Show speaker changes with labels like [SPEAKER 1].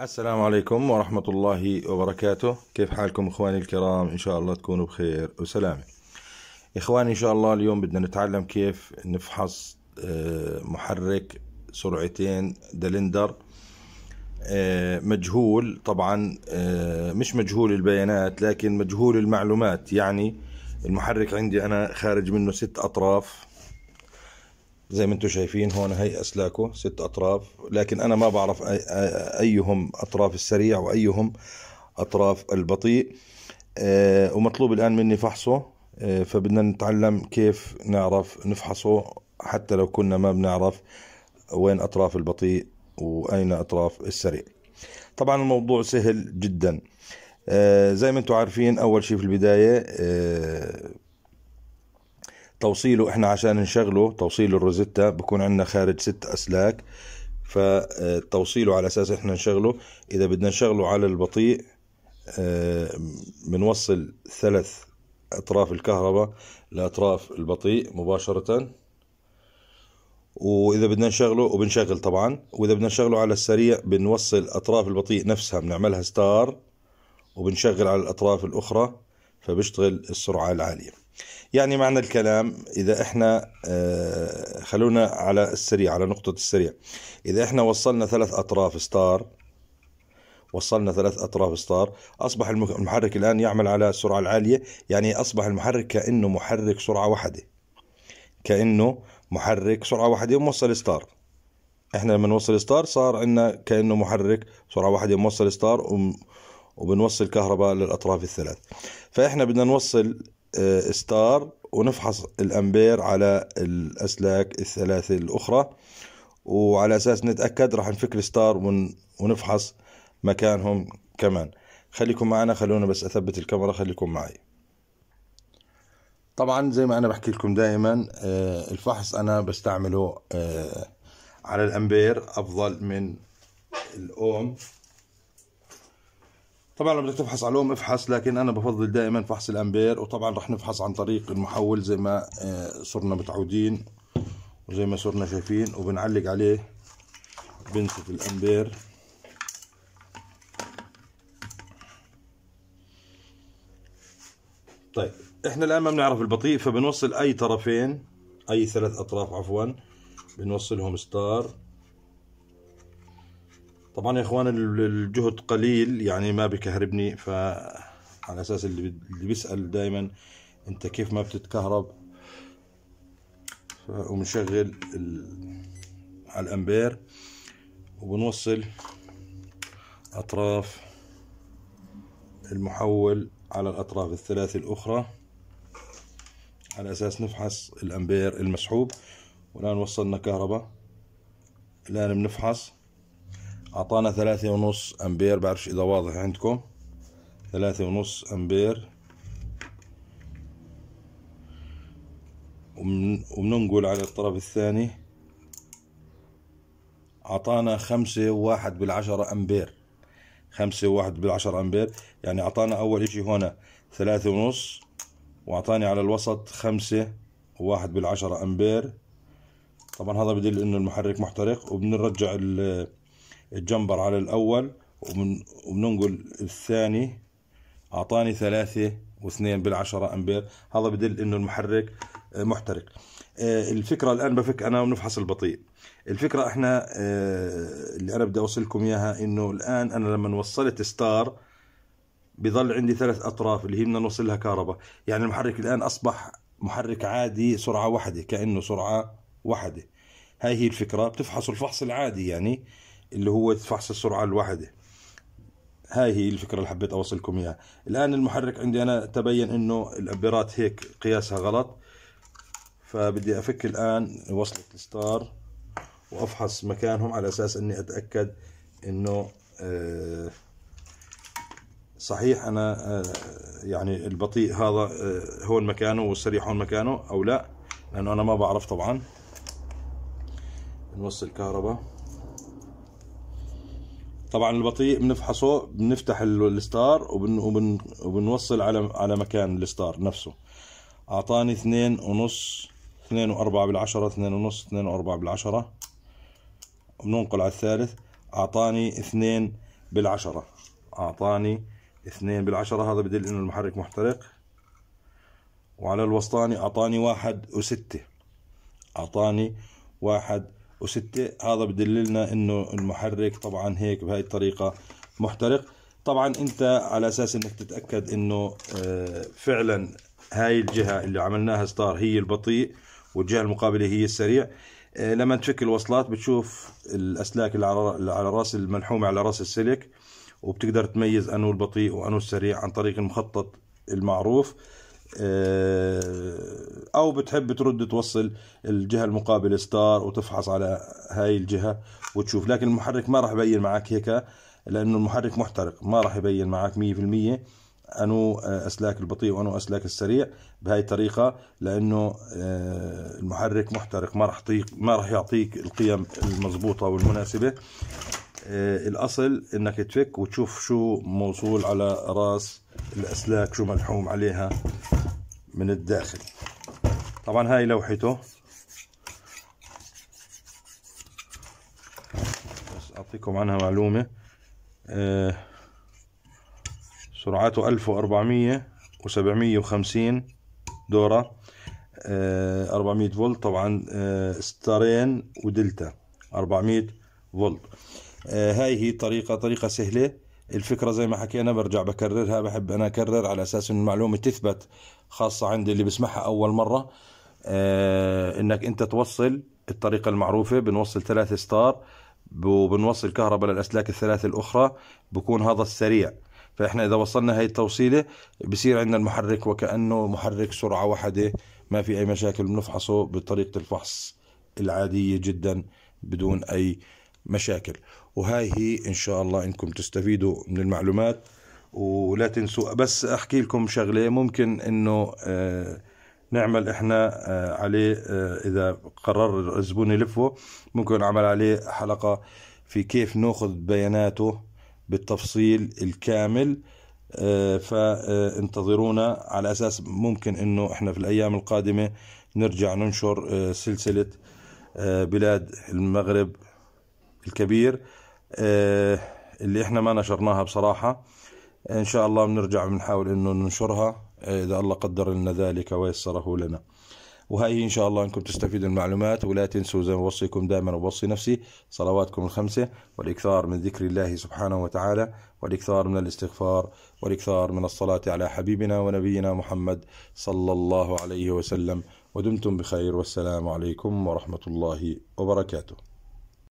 [SPEAKER 1] السلام عليكم ورحمة الله وبركاته. كيف حالكم إخواني الكرام؟ إن شاء الله تكونوا بخير وسلامة. إخواني إن شاء الله اليوم بدنا نتعلم كيف نفحص آه، محرك سرعتين دلندر آه، مجهول. طبعا آه، مش مجهول البيانات لكن مجهول المعلومات. يعني المحرك عندي أنا خارج منه ست أطراف. زي ما أنتم شايفين هون هي اسلاكه ست أطراف. لكن أنا ما بعرف أيهم أطراف السريع وأيهم أطراف البطيء. آه، ومطلوب الآن مني فحصه. آه، فبدنا نتعلم كيف نعرف نفحصه حتى لو كنا ما بنعرف وين أطراف البطيء وأين أطراف السريع. طبعا الموضوع سهل جدا. آه، زي ما أنتم عارفين أول شيء في البداية توصيله إحنا عشان نشغله توصيل الروزيتا بكون عندنا خارج ست أسلاك. فتوصيله على أساس إحنا نشغله. إذا بدنا نشغله على البطيء آه، بنوصل ثلاث أطراف الكهرباء لأطراف البطيء مباشرة. وإذا بدنا نشغله وبنشغل طبعا. وإذا بدنا نشغله على السريع بنوصل أطراف البطيء نفسها بنعملها ستار. وبنشغل على الأطراف الأخرى فبيشتغل السرعة العالية. يعني معنى الكلام إذا إحنا آه، خلونا على السريع على نقطة السريع. إذا إحنا وصلنا ثلاث أطراف star وصلنا ثلاث أطراف star أصبح المحرك الآن يعمل على السرعة العالية يعني أصبح المحرك كأنه محرك سرعة واحدة. كأنه محرك سرعة واحدة موصل star. إحنا لما نوصل star صار عندنا كأنه محرك سرعة واحدة موصل star وبنوصل كهرباء للأطراف الثلاث. فإحنا بدنا نوصل star ونفحص الأمبير على الأسلاك الثلاثة الأخرى. وعلى أساس نتأكد راح نفك الستار ونفحص مكانهم كمان. خليكم معنا خلونا بس أثبت الكاميرا خليكم معي. طبعا زي ما أنا بحكي لكم دائما آه، الفحص أنا بستعمله آه، على الأمبير أفضل من الأوم. طبعا لو بدك تفحص الأم افحص لكن أنا بفضل دائما فحص الأمبير وطبعا رح نفحص عن طريق المحول زي ما آه، صرنا متعودين وزي ما صرنا شايفين وبنعلق عليه بنسة الأمبير طيب إحنا الآن ما بنعرف البطيء فبنوصل أي طرفين أي ثلاث أطراف عفوا بنوصلهم ستار طبعا يا إخوان الجهد قليل يعني ما بكهربني ف على أساس اللي بيسأل دائما أنت كيف ما بتتكهرب؟ وبنشغل على الامبير وبنوصل أطراف المحول على الأطراف الثلاث الأخرى. على أساس نفحص الامبير المسحوب والآن وصلنا كهرباء. الآن بنفحص أعطانا ثلاثة ونص أمبير بعرفش إذا واضح عندكم. ثلاثة ونص أمبير. وبننقل على الطرف الثاني. أعطانا خمسة وواحد بالعشرة أمبير. خمسة وواحد بالعشرة أمبير. يعني أعطانا أول إشي هنا ثلاثة ونص وأعطاني على الوسط خمسة وواحد بالعشرة أمبير. طبعا هذا بدل إنه المحرك محترق وبنرجع الجمبر على الأول وبننقل الثاني أعطاني ثلاثة واثنين بالعشرة أمبير. هذا بدل إنه المحرك آه، محترق. آه، الفكرة الآن بفك أنا ونفحص البطيء. الفكرة إحنا آه، اللي أنا بدي أوصلكم إياها إنه الآن أنا لما وصلت ستار بظل عندي ثلاث أطراف اللي هي بدنا نوصلها كهرباء. يعني المحرك الآن أصبح محرك عادي سرعة واحدة كأنه سرعة واحدة. هاي هي الفكرة. بتفحص الفحص العادي يعني. اللي هو فحص السرعة الواحدة. هاي هي الفكرة اللي حبيت أوصلكم إياها. الآن المحرك عندي أنا تبين إنه الأبرات هيك قياسها غلط. فبدي أفك الآن وصلة الستار وأفحص مكانهم على أساس إني أتأكد إنه آه، صحيح أنا آه، يعني البطيء هذا آه، هون مكانه والسريع هون مكانه أو لا لأنه أنا ما بعرف طبعا. نوصل كهرباء. طبعا البطيء بنفحصه بنفتح الستار وبن وبن وبنوصل على على مكان الستار نفسه. أعطاني اثنين ونص اثنين وأربعة بالعشرة اثنين ونص اثنين وأربعة بالعشرة. بننقل على الثالث. أعطاني اثنين بالعشرة. أعطاني اثنين بالعشرة. هذا بدل إنه المحرك محترق. وعلى الوسطاني أعطاني واحد وستة. أعطاني واحد وستة. هذا بدللنا إنه المحرك طبعا هيك بهاي الطريقة محترق. طبعا أنت على أساس إنك تتأكد إنه آه، فعلا هاي الجهة اللي عملناها ستار هي البطيء والجهة المقابلة هي السريع. آه، لما تفك الوصلات بتشوف الأسلاك اللي على راس الملحومة على راس السلك وبتقدر تميز أنو البطيء وأنو السريع عن طريق المخطط المعروف. آه، أو بتحب ترد توصل الجهة المقابله ستار وتفحص على هاي الجهة وتشوف. لكن المحرك ما راح يبين معك هيك لأنه المحرك محترق ما راح يبين معك 100% أنو آه، أسلاك البطيء وأنو أسلاك السريع بهاي الطريقة لأنه آه، المحرك محترق ما راح يعطيك ما راح يعطيك القيم المضبوطة والمناسبة. الأصل إنك تفك وتشوف شو موصول على راس الأسلاك شو ملحوم عليها من الداخل. طبعا هاي لوحته. بس أعطيكم عنها معلومة. آه سرعته 1400 و750 دورة آه 400 فولت طبعا آه ستارين ودلتا. 400 فولت. آه هاي هي طريقة طريقة سهلة. الفكرة زي ما حكينا برجع بكررها. بحب أنا أكرر على أساس إن المعلومة تثبت خاصة عند اللي بسمعها أول مرة. آه إنك أنت توصل الطريقة المعروفة بنوصل ثلاثة ستار وبنوصل كهرباء للأسلاك الثلاثة الأخرى بكون هذا السريع. فإحنا إذا وصلنا هاي التوصيلة بصير عندنا المحرك وكأنه محرك سرعة واحدة ما في أي مشاكل بنفحصه بطريقة الفحص العادية جدا بدون أي مشاكل. وهاي هي إن شاء الله إنكم تستفيدوا من المعلومات. ولا تنسوا بس أحكي لكم شغلة ممكن إنه آه نعمل إحنا آه عليه آه إذا قرر الزبون يلفه ممكن نعمل عليه حلقة في كيف نأخذ بياناته بالتفصيل الكامل. آه فانتظرونا على أساس ممكن إنه إحنا في الأيام القادمة نرجع ننشر سلسلة بلاد المغرب الكبير اللي إحنا ما نشرناها بصراحة. إن شاء الله بنرجع بنحاول إنه ننشرها. إذا الله قدر لنا ذلك ويسره لنا. وهي إن شاء الله انكم تستفيدوا المعلومات ولا تنسوا زي ما بوصيكم دائما وبوصي نفسي صلواتكم الخمسة والإكثار من ذكر الله سبحانه وتعالى والإكثار من الاستغفار والإكثار من الصلاة على حبيبنا ونبينا محمد صلى الله عليه وسلم. ودمتم بخير والسلام عليكم ورحمة الله وبركاته.